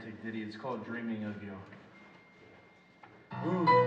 romantic ditty. It's called Dreaming of You. I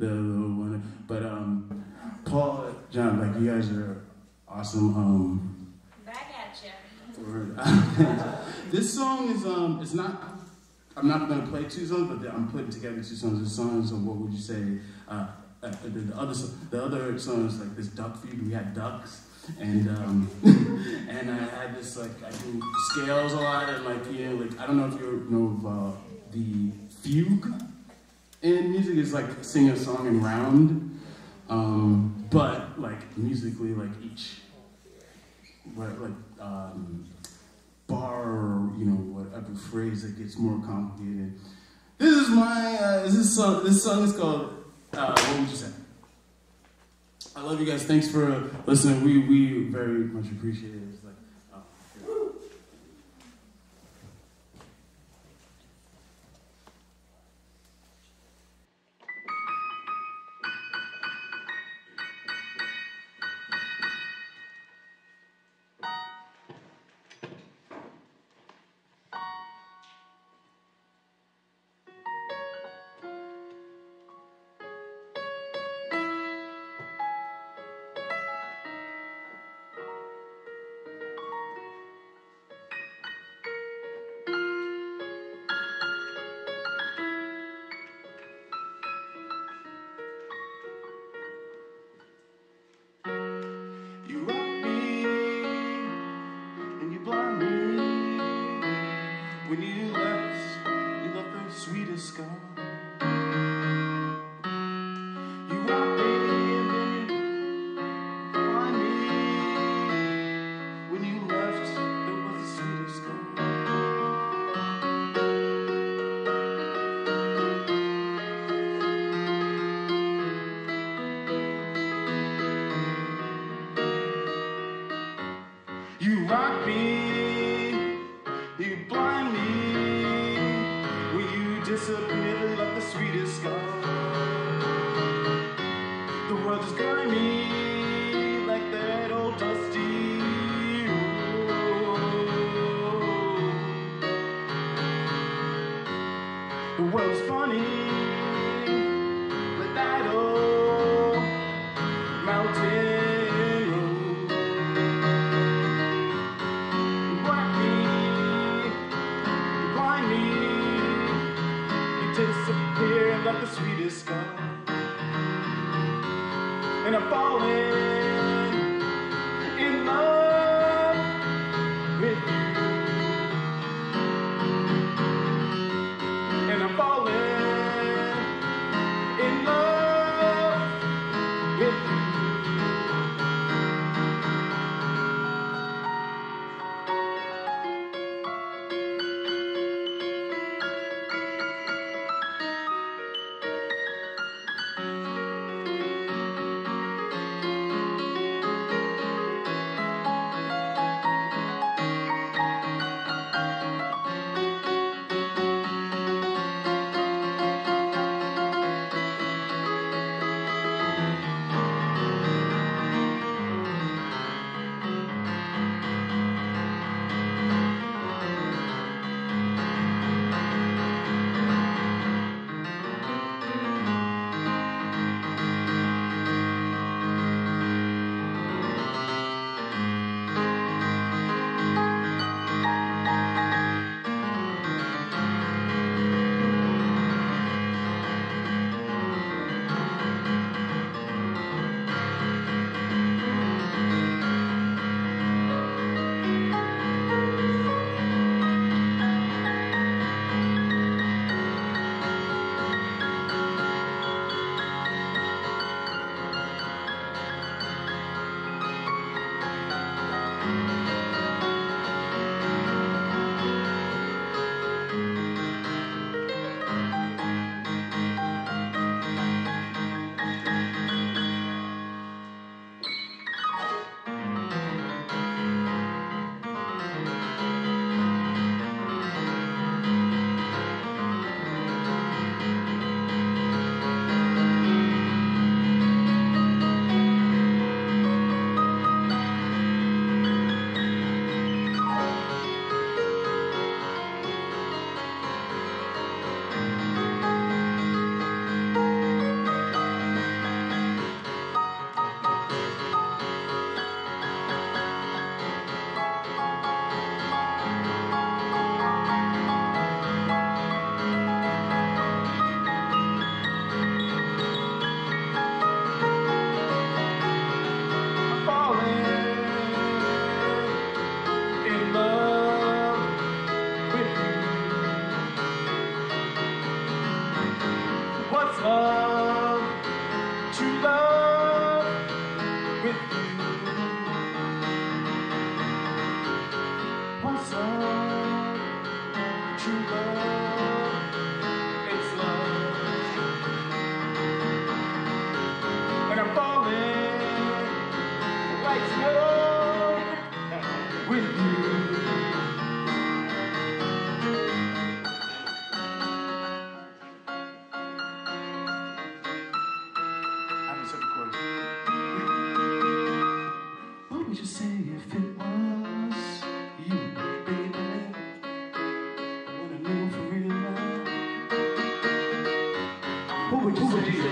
the, one. But um, Paul, John, like you guys are awesome. Um, Back at you. this song is um, it's not. I'm not gonna play two songs, but I'm putting together two songs. The songs of what would you say? Uh, uh, the, the other the other songs like this duck feud. We had ducks, and um, and I had this like I do scales a lot, and like know, like I don't know if you know of uh, the fugue in music is like sing a song in round, um, but like musically, like each what like um, bar or you know whatever phrase that gets more complicated. This is my uh, this song. This song is called uh, what would you say? I love you guys. Thanks for listening. We we very much appreciate it.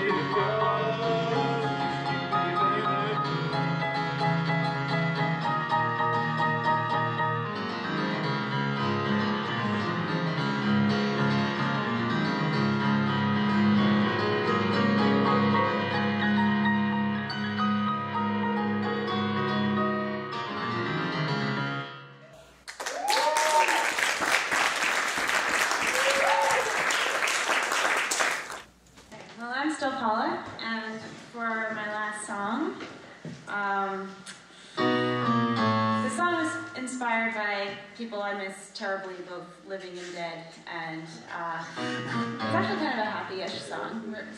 Would you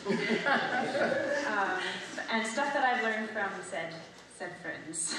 um, and stuff that I've learned from said, said friends.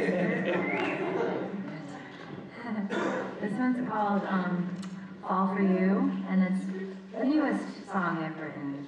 this one's called um, for You, and it's the newest song I've written.